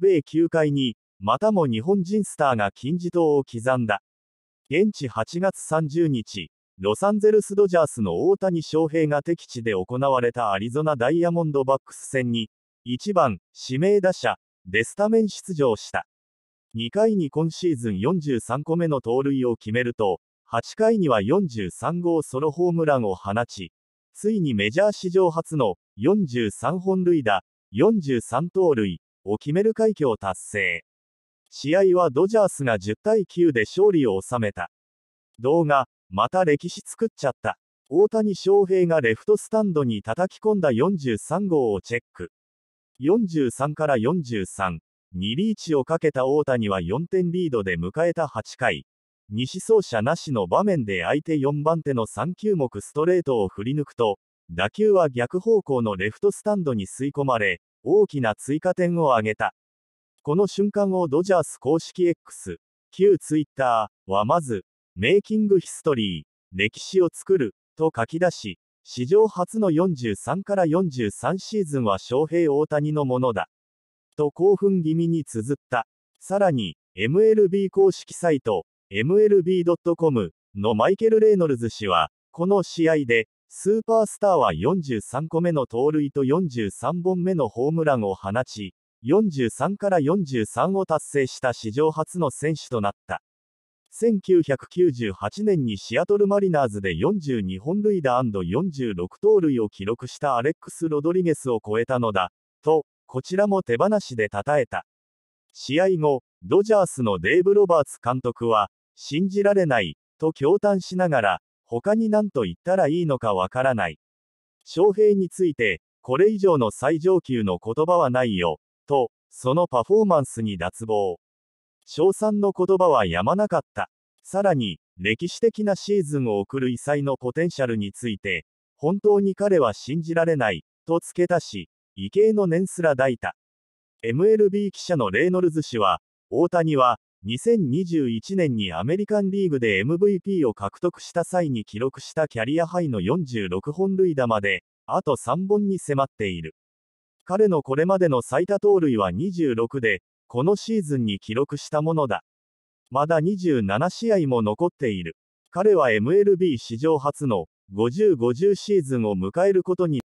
米9回に、またも日本人スターが金字塔を刻んだ。現地8月30日、ロサンゼルスドジャースの大谷翔平が敵地で行われたアリゾナダイヤモンドバックス戦に、1番、指名打者、でスタメン出場した。2回に今シーズン43個目の盗塁を決めると、8回には43号ソロホームランを放ち、ついにメジャー史上初の43本塁打、43盗塁を決める快挙を達成。試合はドジャースが10対9で勝利を収めた。動画、また歴史作っちゃった。大谷翔平がレフトスタンドに叩き込んだ43号をチェック。43から43。2リーチをかけた大谷は4点リードで迎えた8回。西走者なしの場面で相手4番手の3球目ストレートを振り抜くと、打球は逆方向のレフトスタンドに吸い込まれ、大きな追加点を挙げた。この瞬間をドジャース公式 X、旧ツイッターはまず、メイキングヒストリー、歴史を作る、と書き出し、史上初の43から43シーズンは翔平大谷のものだ。と興奮気味に綴った。さらに、MLB 公式サイト、MLB.com のマイケル・レイノルズ氏は、この試合で、スーパースターは43個目の盗塁と43本目のホームランを放ち、43から43を達成した史上初の選手となった。1998年にシアトルマリナーズで42本塁打 &46 盗塁を記録したアレックス・ロドリゲスを超えたのだ、と、こちらも手放しで称えた。試合後、ドジャースのデーブ・ロバーツ監督は、信じられない、と驚嘆しながら、他に何と言ったらいいのかわからない。翔平について、これ以上の最上級の言葉はないよ、と、そのパフォーマンスに脱帽。賞賛の言葉はやまなかった。さらに、歴史的なシーズンを送る異彩のポテンシャルについて、本当に彼は信じられない、と付けたし、畏敬の念すら抱いた。MLB 記者のレイノルズ氏は、大谷は、2021年にアメリカンリーグで MVP を獲得した際に記録したキャリアハイの46本塁打まで、あと3本に迫っている。彼のこれまでの最多盗塁は26で、このシーズンに記録したものだ。まだ27試合も残っている。彼は MLB 史上初の50-50シーズンを迎えることに